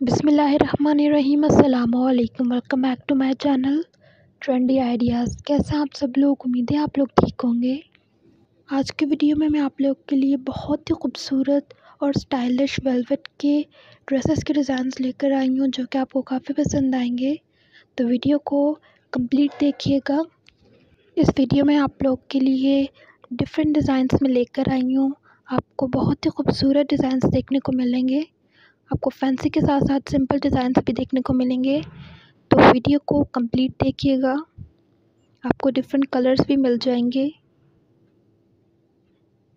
बिसमीम अल्लाम welcome back to my channel trendy ideas. कैसे आप सब लोग? उम्मीद है आप लोग ठीक होंगे। आज के वीडियो में मैं आप लोग के लिए बहुत ही खूबसूरत और स्टाइलिश वेलवेट के ड्रेसेस के डिज़ाइंस लेकर आई हूँ, जो कि आपको काफ़ी पसंद आएँगे। तो वीडियो को कंप्लीट देखिएगा। इस वीडियो में आप लोग के लिए डिफरेंट डिज़ाइंस में लेकर आई हूँ। आपको बहुत ही खूबसूरत डिज़ाइंस देखने को मिलेंगे। आपको फैंसी के साथ साथ सिंपल डिज़ाइंस भी देखने को मिलेंगे। तो वीडियो को कंप्लीट देखिएगा। आपको डिफरेंट कलर्स भी मिल जाएँगे।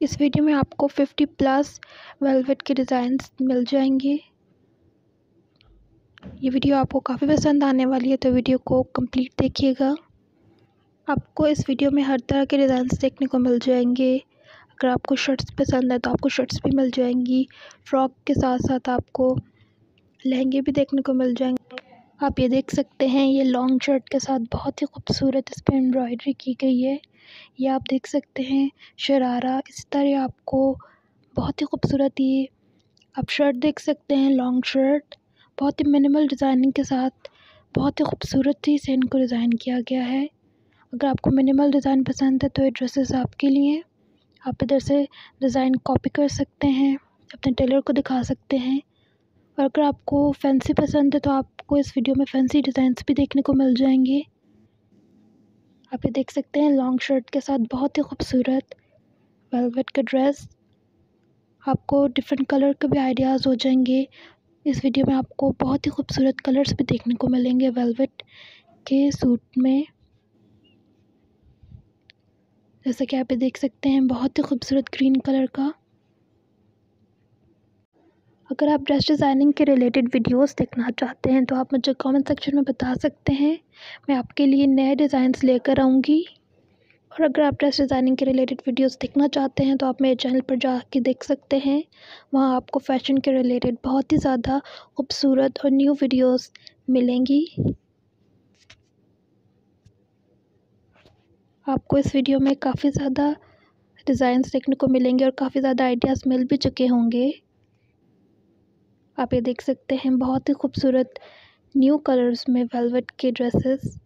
इस वीडियो में आपको 50 प्लस वेलवेट के डिज़ाइंस मिल जाएँगे। ये वीडियो आपको काफ़ी पसंद आने वाली है तो वीडियो को कंप्लीट देखिएगा। आपको इस वीडियो में हर तरह के डिज़ाइंस देखने को मिल जाएँगे। अगर आपको शर्ट्स पसंद है तो आपको शर्ट्स भी मिल जाएँगी। फ्रॉक के साथ साथ आपको लहंगे भी देखने को मिल जाएँगे आप ये देख सकते हैं, ये लॉन्ग शर्ट के साथ बहुत ही खूबसूरत इस पर एम्ब्रॉयडरी की गई है। ये आप देख सकते हैं, शरारा, इस तरह आपको बहुत ही खूबसूरत ये आप शर्ट देख सकते हैं लॉन्ग शर्ट बहुत ही मिनिमल डिज़ाइनिंग के साथ बहुत ही खूबसूरत से इनको डिज़ाइन किया गया है। अगर आपको मिनिमल डिज़ाइन पसंद है तो ये ड्रेसेस आपके लिए। आप इधर से डिज़ाइन कॉपी कर सकते हैं, अपने टेलर को दिखा सकते हैं। और अगर आपको फैंसी पसंद है तो आपको इस वीडियो में फैंसी डिज़ाइंस भी देखने को मिल जाएँगे। आप ये देख सकते हैं लॉन्ग शर्ट के साथ बहुत ही खूबसूरत वेलवेट का ड्रेस। आपको डिफरेंट कलर के भी आइडियाज़ हो जाएँगे। इस वीडियो में आपको बहुत ही खूबसूरत कलर्स भी देखने को मिलेंगे वेलवेट के सूट में। जैसा कि आप ये देख सकते हैं, बहुत ही खूबसूरत ग्रीन कलर का। अगर आप ड्रेस डिज़ाइनिंग के रिलेटेड वीडियोस देखना चाहते हैं तो आप मुझे कमेंट सेक्शन में बता सकते हैं। मैं आपके लिए नए डिज़ाइंस लेकर आऊँगी। और अगर आप ड्रेस डिज़ाइनिंग के रिलेटेड वीडियोस देखना चाहते हैं तो आप मेरे चैनल पर जा जाके देख सकते हैं। वहाँ आपको फ़ैशन के रिलेटेड बहुत ही ज़्यादा खूबसूरत और न्यू वीडियोस मिलेंगी। आपको इस वीडियो में काफ़ी ज़्यादा डिज़ाइंस देखने को मिलेंगे और काफ़ी ज़्यादा आइडियाज़ मिल भी चुके होंगे। आप ये देख सकते हैं बहुत ही खूबसूरत न्यू कलर्स में वेलवेट के ड्रेसेस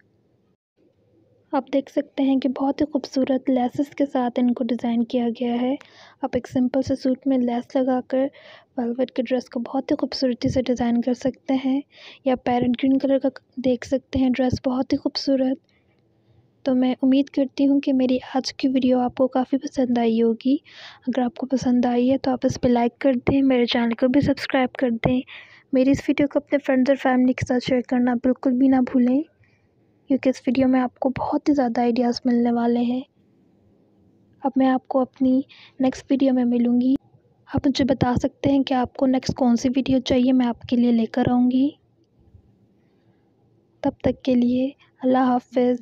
आप देख सकते हैं कि बहुत ही खूबसूरत लेसेस के साथ इनको डिज़ाइन किया गया है। आप एक सिंपल से सूट में लेस लगाकर वेलवेट के ड्रेस को बहुत ही खूबसूरती से डिज़ाइन कर सकते हैं। या पैरेंट ग्रीन कलर का देख सकते हैं ड्रेस बहुत ही खूबसूरत। तो मैं उम्मीद करती हूँ कि मेरी आज की वीडियो आपको काफ़ी पसंद आई होगी। अगर आपको पसंद आई है तो आप इस पर लाइक कर दें, मेरे चैनल को भी सब्सक्राइब कर दें। मेरी इस वीडियो को अपने फ्रेंड्स और फैमिली के साथ शेयर करना बिल्कुल भी ना भूलें, क्योंकि इस वीडियो में आपको बहुत ही ज़्यादा आइडियाज़ मिलने वाले हैं। अब मैं आपको अपनी नेक्स्ट वीडियो में मिलूँगी। आप मुझे बता सकते हैं कि आपको नेक्स्ट कौन सी वीडियो चाहिए, मैं आपके लिए लेकर आऊँगी। तब तक के लिए अल्लाह हाफिज़।